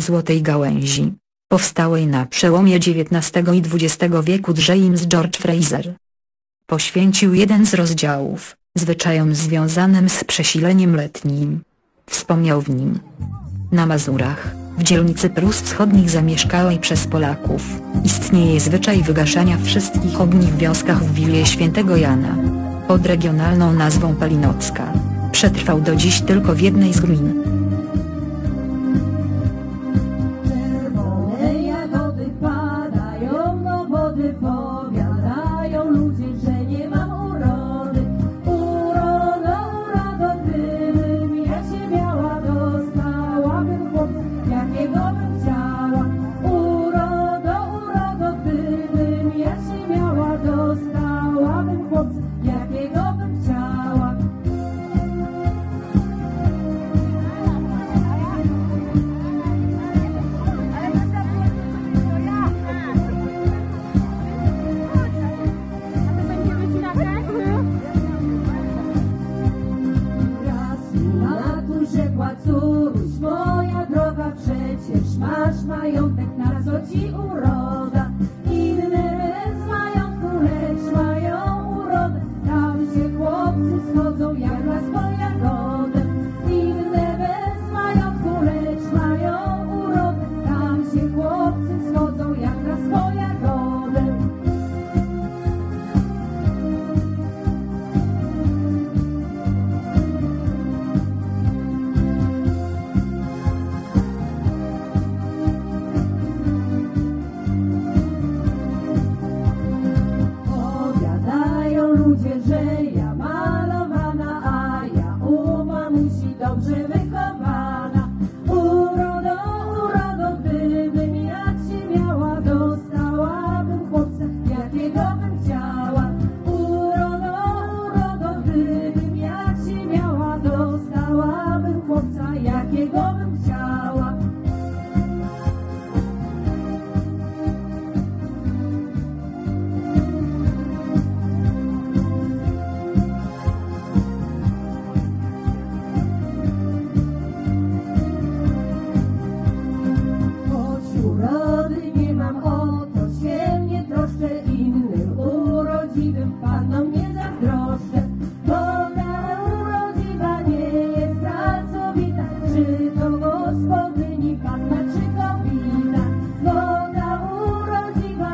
Złotej Gałęzi, powstałej na przełomie XIX i XX wieku James George Fraser. Poświęcił jeden z rozdziałów, zwyczajom związanym z przesileniem letnim. Wspomniał w nim. Na Mazurach, w dzielnicy Prus Wschodnich zamieszkałej przez Polaków, istnieje zwyczaj wygaszania wszystkich ogni w wioskach w Willie Świętego Jana. Pod regionalną nazwą Palinocka, przetrwał do dziś tylko w jednej z gmin. mają tak na co ci urok. Sırrı kabalar